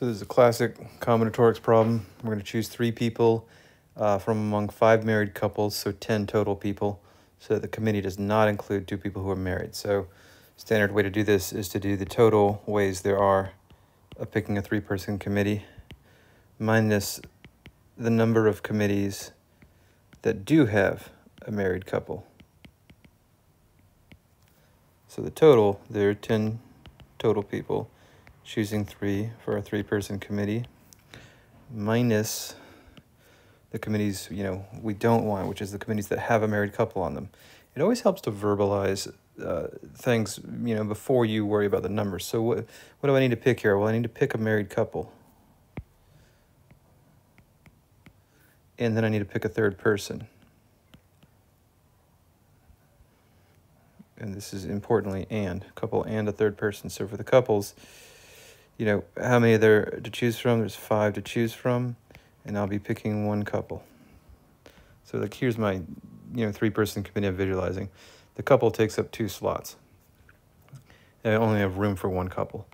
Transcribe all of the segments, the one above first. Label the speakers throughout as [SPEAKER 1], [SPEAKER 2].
[SPEAKER 1] So this is a classic combinatorics problem. We're going to choose three people uh, from among five married couples, so 10 total people. So that the committee does not include two people who are married. So standard way to do this is to do the total ways there are of picking a three-person committee minus the number of committees that do have a married couple. So the total, there are 10 total people choosing three for a three-person committee, minus the committees, you know, we don't want, which is the committees that have a married couple on them. It always helps to verbalize uh, things, you know, before you worry about the numbers. So what, what do I need to pick here? Well, I need to pick a married couple. And then I need to pick a third person. And this is importantly and, a couple and a third person. So for the couples, you know, how many there to choose from? There's five to choose from, and I'll be picking one couple. So like here's my, you know, three-person committee I'm visualizing. The couple takes up two slots. I only have room for one couple.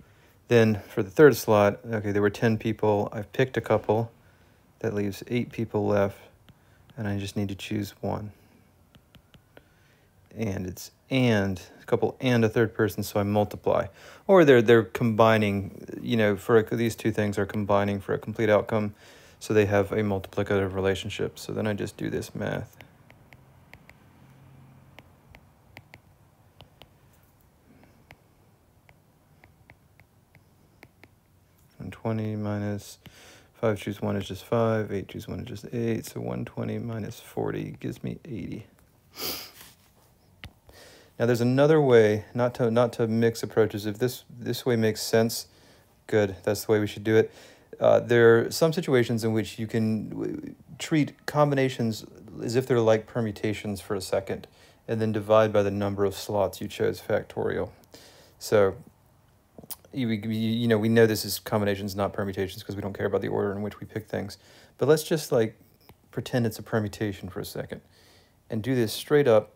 [SPEAKER 1] Then for the third slot, okay, there were 10 people. I've picked a couple. That leaves eight people left, and I just need to choose one. And it's and a couple and a third person, so I multiply. Or they're they're combining, you know, for a, these two things are combining for a complete outcome, so they have a multiplicative relationship. So then I just do this math. And 20 minus 5 choose 1 is just 5, 8 choose 1 is just 8, so 120 minus 40 gives me 80. Now there's another way, not to not to mix approaches. If this this way makes sense, good. That's the way we should do it. Uh, there are some situations in which you can treat combinations as if they're like permutations for a second, and then divide by the number of slots you chose factorial. So, you, you know, we know this is combinations, not permutations, because we don't care about the order in which we pick things. But let's just like pretend it's a permutation for a second, and do this straight up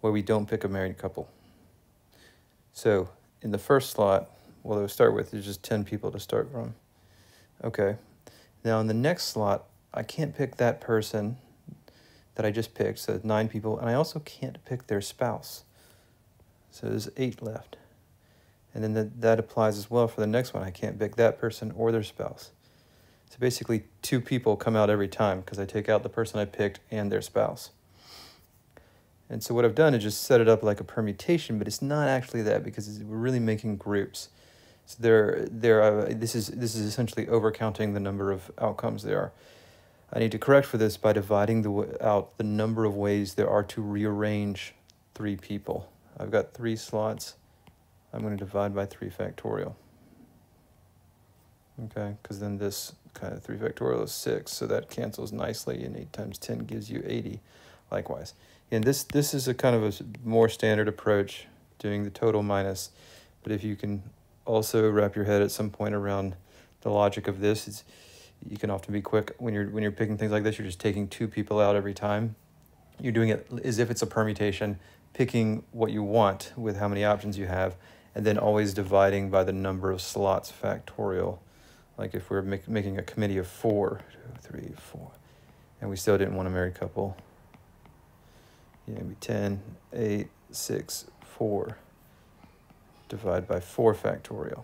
[SPEAKER 1] where we don't pick a married couple. So in the first slot, well, we'll start with, there's just 10 people to start from. Okay. Now in the next slot, I can't pick that person that I just picked, so nine people, and I also can't pick their spouse. So there's eight left. And then the, that applies as well for the next one. I can't pick that person or their spouse. So basically, two people come out every time because I take out the person I picked and their spouse. And so what I've done is just set it up like a permutation, but it's not actually that because we're really making groups. So there, there. Uh, this is this is essentially overcounting the number of outcomes there. I need to correct for this by dividing the out the number of ways there are to rearrange three people. I've got three slots. I'm going to divide by 3 factorial. Okay, because then this kind of 3 factorial is 6, so that cancels nicely, and 8 times 10 gives you 80 likewise. And this, this is a kind of a more standard approach, doing the total minus. But if you can also wrap your head at some point around the logic of this, it's, you can often be quick when you're when you're picking things like this. You're just taking two people out every time. You're doing it as if it's a permutation, picking what you want with how many options you have, and then always dividing by the number of slots factorial. Like if we're make, making a committee of four, two, three, four, and we still didn't want a married couple, you know, be 10, 8, 6, 4. Divide by 4 factorial.